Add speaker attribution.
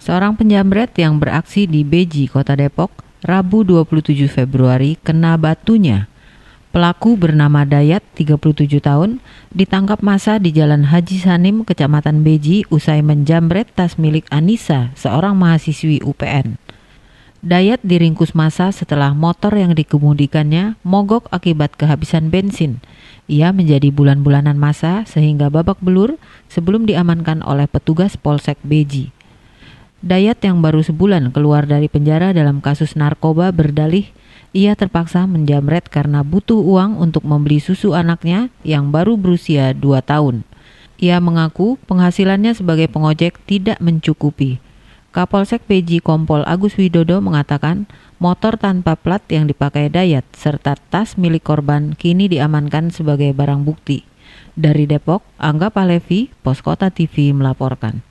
Speaker 1: Seorang penjamret yang beraksi di Beji, Kota Depok, Rabu 27 Februari kena batunya. Pelaku bernama Dayat, 37 tahun, ditangkap masa di Jalan Haji Sanim, Kecamatan Beji, usai menjamret tas milik Anissa, seorang mahasiswi UPN. Dayat diringkus masa setelah motor yang dikemudikannya mogok akibat kehabisan bensin. Ia menjadi bulan-bulanan masa sehingga babak belur sebelum diamankan oleh petugas Polsek Beji. Dayat yang baru sebulan keluar dari penjara dalam kasus narkoba berdalih ia terpaksa menjamret karena butuh uang untuk membeli susu anaknya yang baru berusia 2 tahun. Ia mengaku penghasilannya sebagai pengojek tidak mencukupi. Kapolsek PJ Kompol Agus Widodo mengatakan motor tanpa plat yang dipakai Dayat serta tas milik korban kini diamankan sebagai barang bukti. Dari Depok, Angga Palevi, Poskota TV melaporkan.